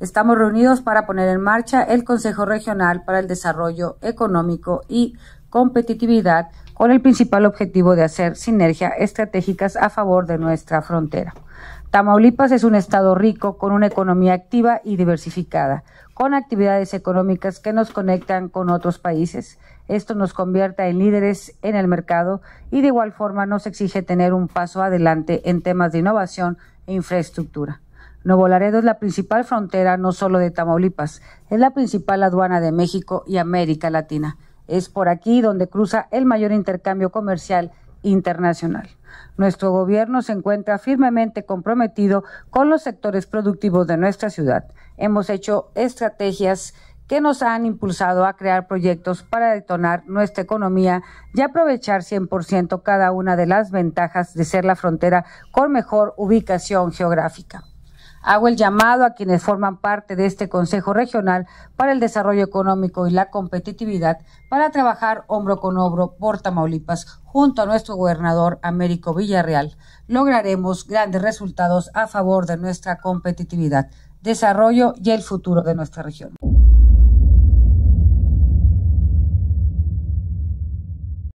Estamos reunidos para poner en marcha el Consejo Regional para el Desarrollo Económico y Competitividad con el principal objetivo de hacer sinergias estratégicas a favor de nuestra frontera. Tamaulipas es un estado rico con una economía activa y diversificada, con actividades económicas que nos conectan con otros países. Esto nos convierte en líderes en el mercado y de igual forma nos exige tener un paso adelante en temas de innovación e infraestructura. Nuevo Laredo es la principal frontera no solo de Tamaulipas, es la principal aduana de México y América Latina. Es por aquí donde cruza el mayor intercambio comercial internacional. Nuestro gobierno se encuentra firmemente comprometido con los sectores productivos de nuestra ciudad. Hemos hecho estrategias que nos han impulsado a crear proyectos para detonar nuestra economía y aprovechar 100% cada una de las ventajas de ser la frontera con mejor ubicación geográfica. Hago el llamado a quienes forman parte de este Consejo Regional para el Desarrollo Económico y la Competitividad para trabajar hombro con hombro por Tamaulipas junto a nuestro gobernador Américo Villarreal. Lograremos grandes resultados a favor de nuestra competitividad, desarrollo y el futuro de nuestra región.